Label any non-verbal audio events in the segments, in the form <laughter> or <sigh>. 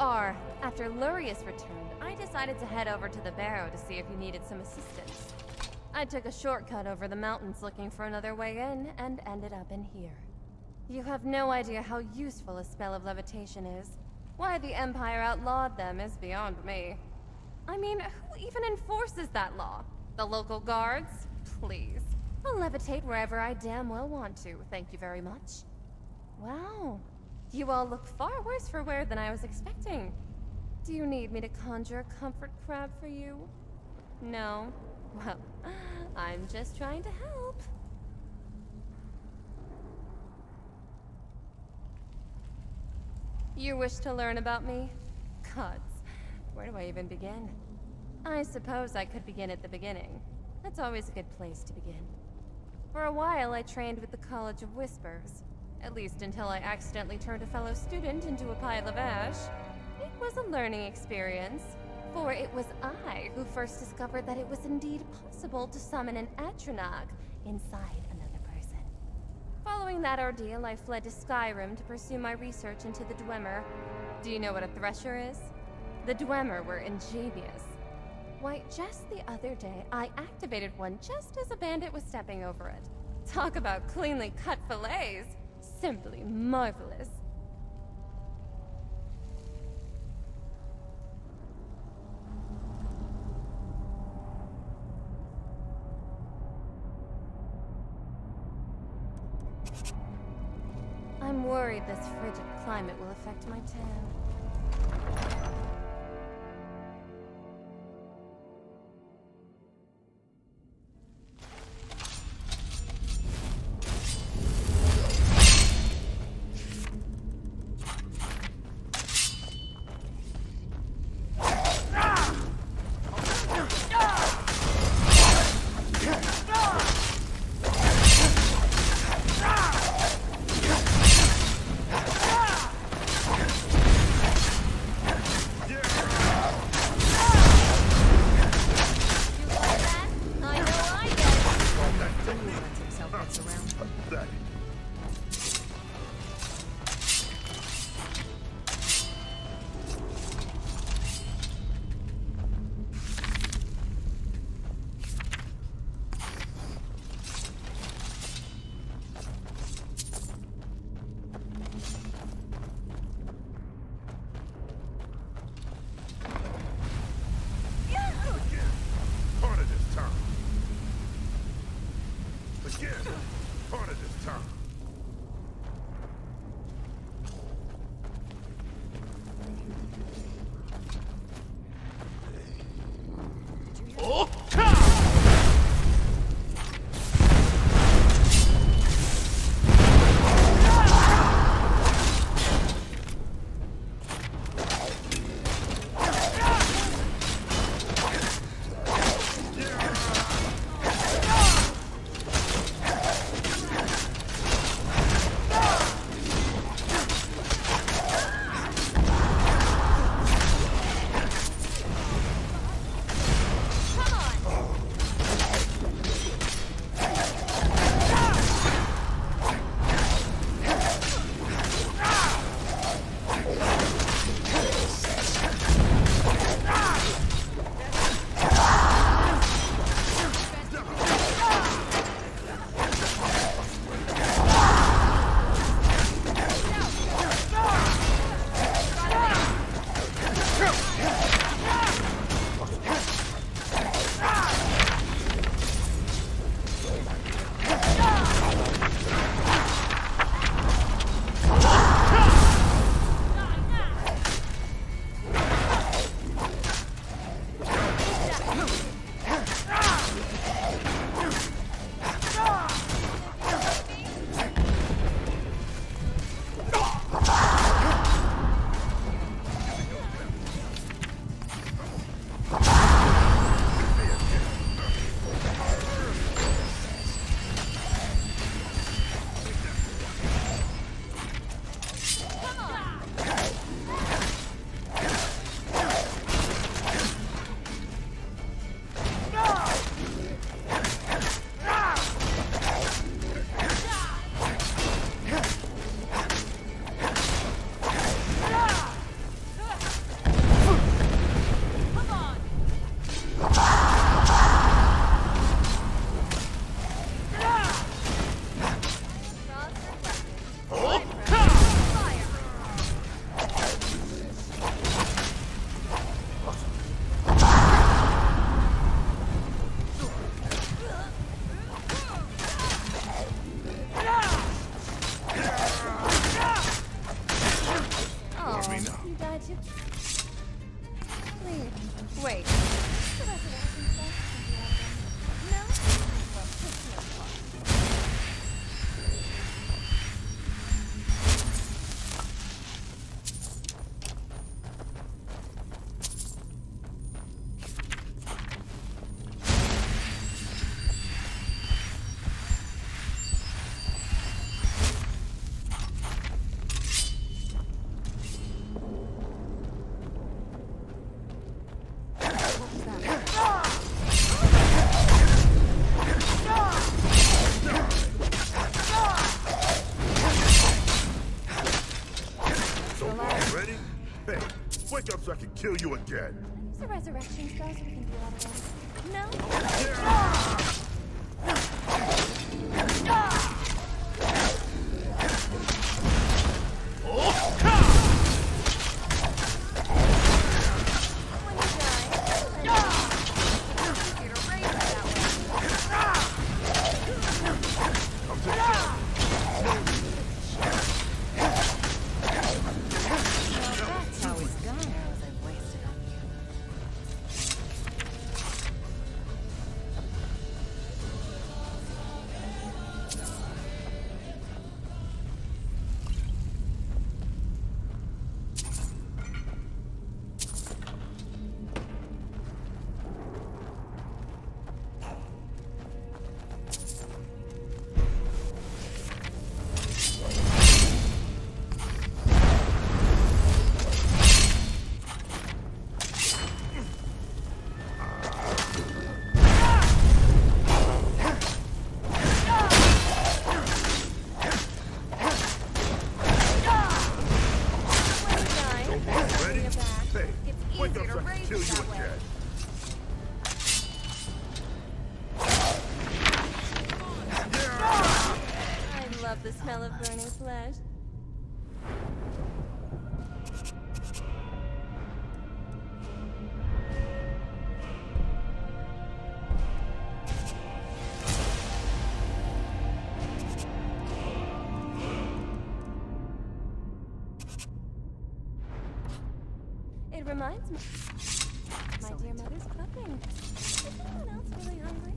are. After Lurius returned, I decided to head over to the Barrow to see if you needed some assistance. I took a shortcut over the mountains looking for another way in, and ended up in here. You have no idea how useful a spell of levitation is. Why the Empire outlawed them is beyond me. I mean, who even enforces that law? The local guards? Please. I'll levitate wherever I damn well want to, thank you very much. Wow. You all look far worse for wear than I was expecting. Do you need me to conjure a comfort crab for you? No? Well, <laughs> I'm just trying to help. You wish to learn about me? Gods, where do I even begin? I suppose I could begin at the beginning. That's always a good place to begin. For a while, I trained with the College of Whispers. At least until I accidentally turned a fellow student into a pile of ash. It was a learning experience, for it was I who first discovered that it was indeed possible to summon an Atronach inside another person. Following that ordeal, I fled to Skyrim to pursue my research into the Dwemer. Do you know what a Thresher is? The Dwemer were ingenious. Why, just the other day, I activated one just as a bandit was stepping over it. Talk about cleanly cut fillets! Simply marvelous. I'm worried this frigid climate will affect my tan. kill you again. Is the resurrection spells Reminds me. My dear mother's cooking. Is anyone else really hungry?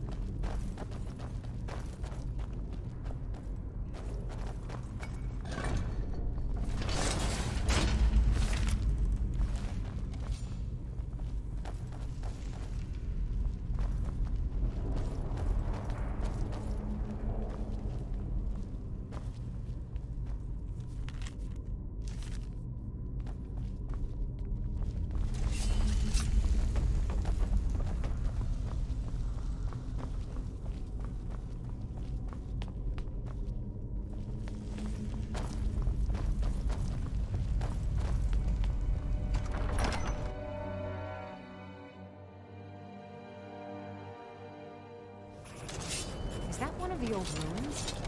the old ruins?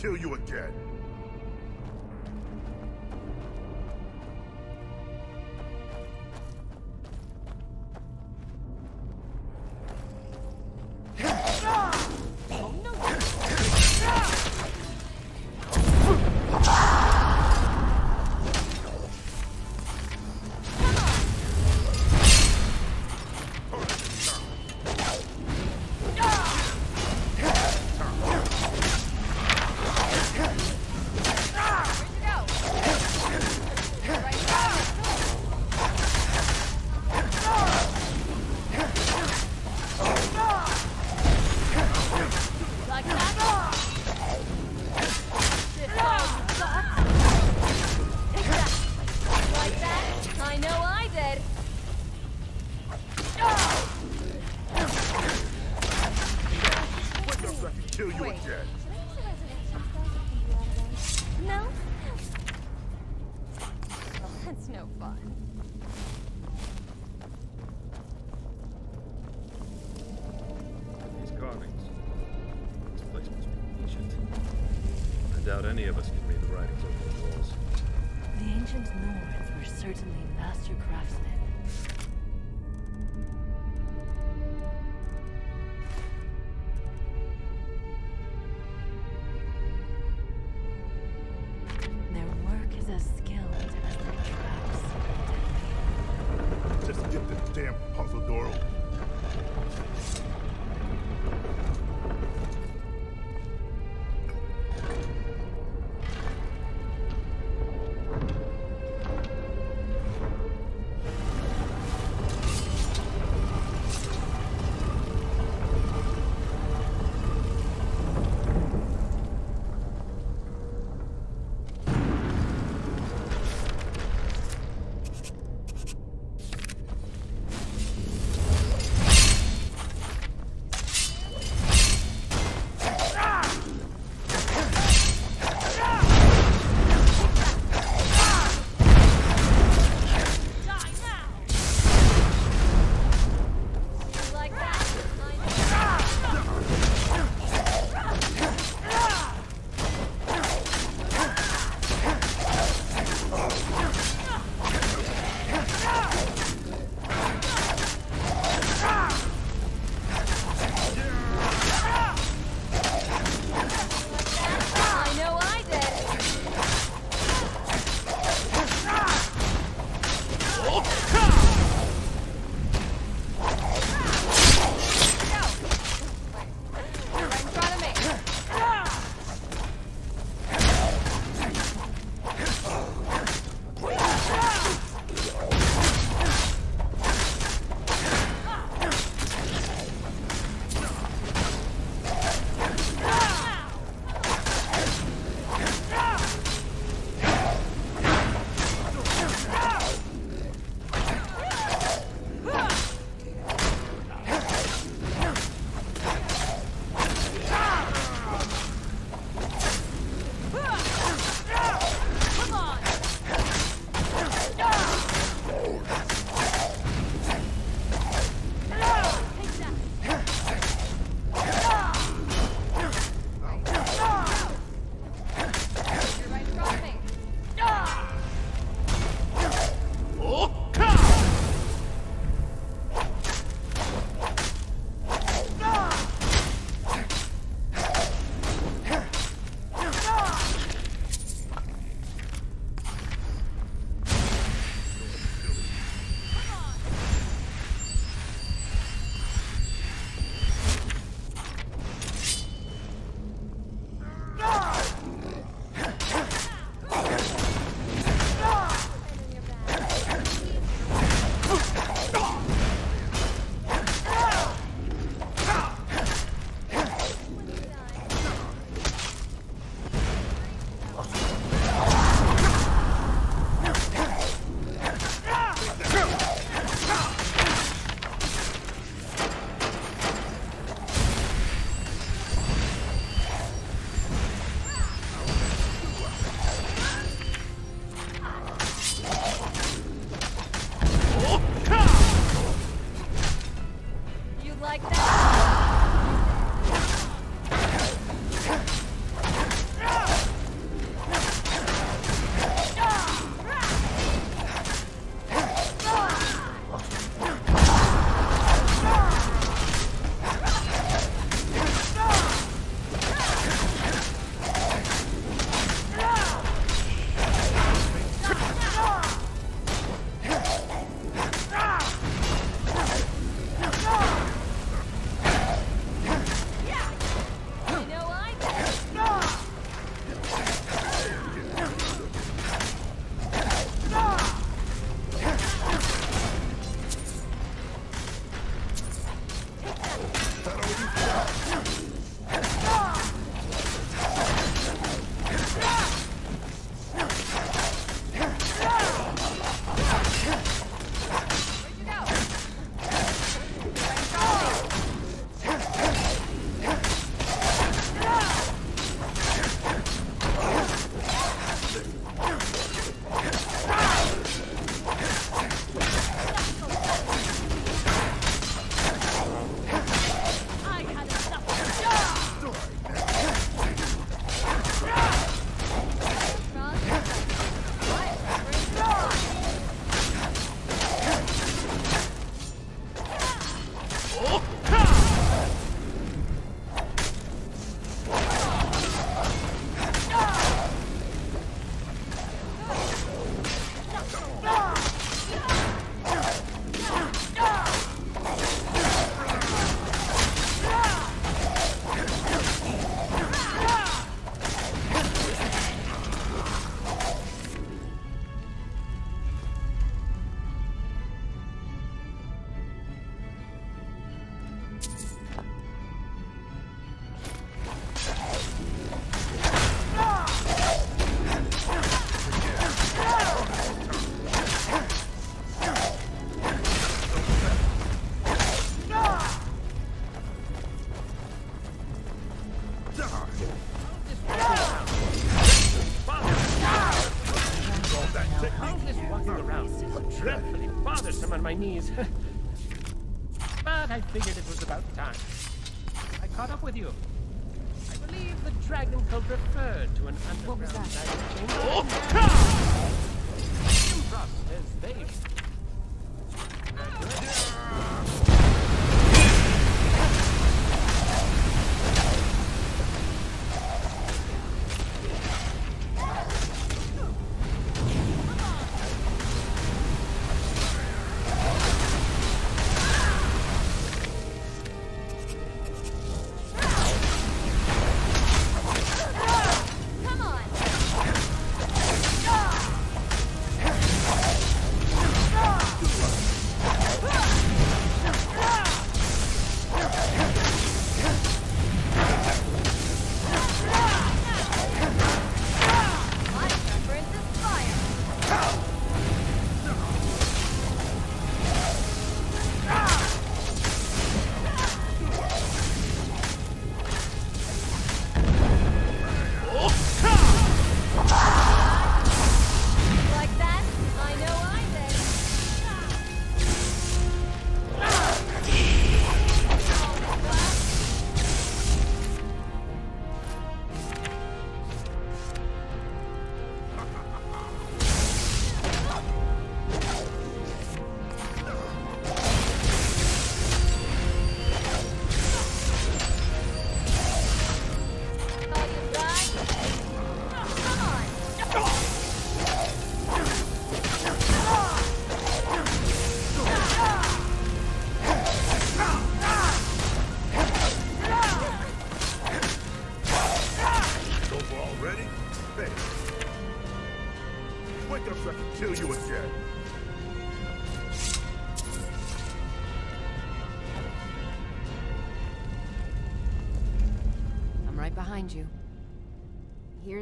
kill you again. doubt any of us can read the writings on those walls. The ancient Nords were certainly master craftsmen.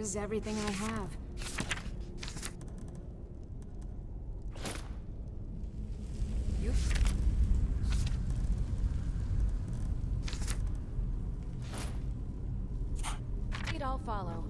Here's everything I have. You? I'll follow.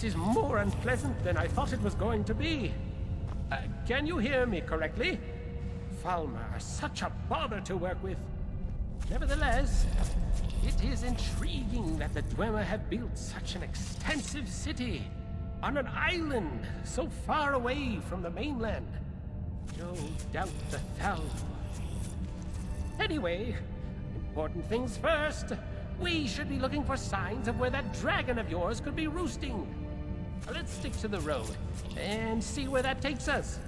This is more unpleasant than I thought it was going to be. Uh, can you hear me correctly? Falmer are such a bother to work with. Nevertheless, it is intriguing that the Dwemer have built such an extensive city on an island so far away from the mainland. No doubt the Thal. Anyway, important things first. We should be looking for signs of where that dragon of yours could be roosting. Let's stick to the road and see where that takes us.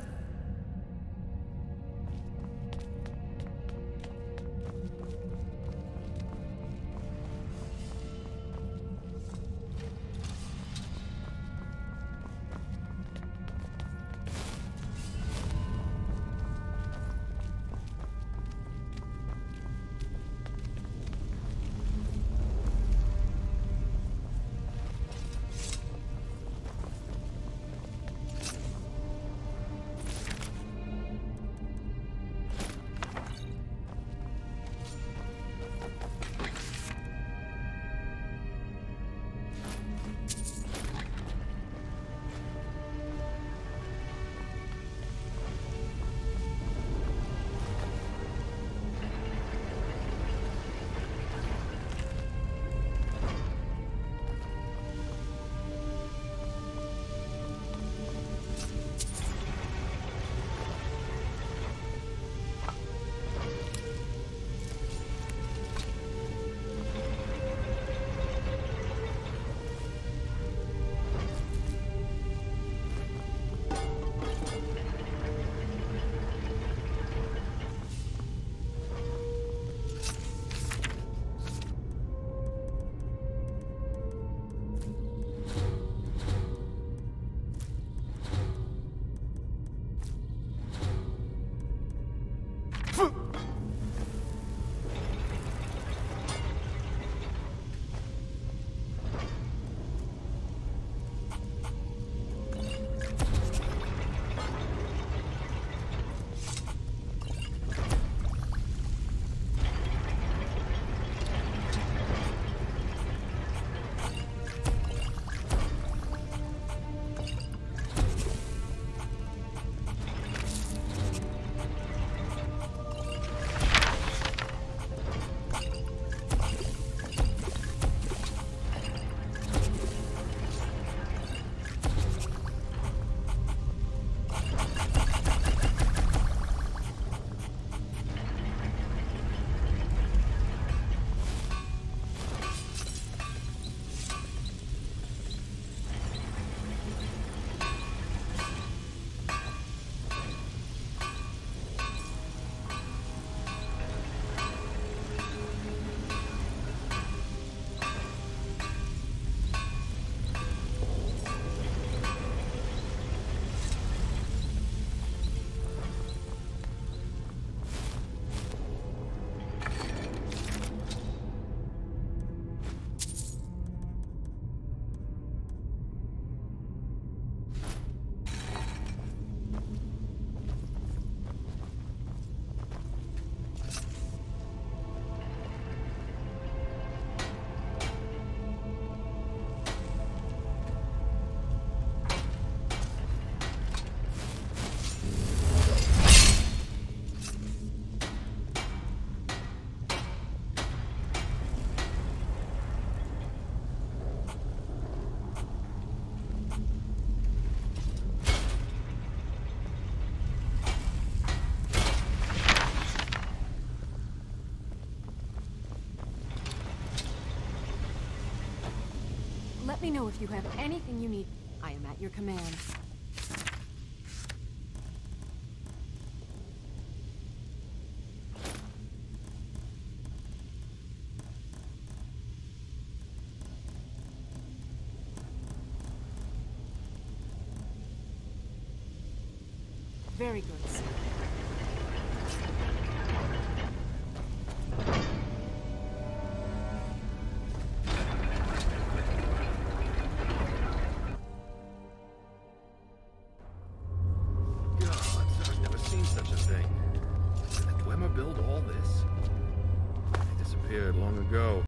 Let me know if you have anything you need. I am at your command. Very good, sir.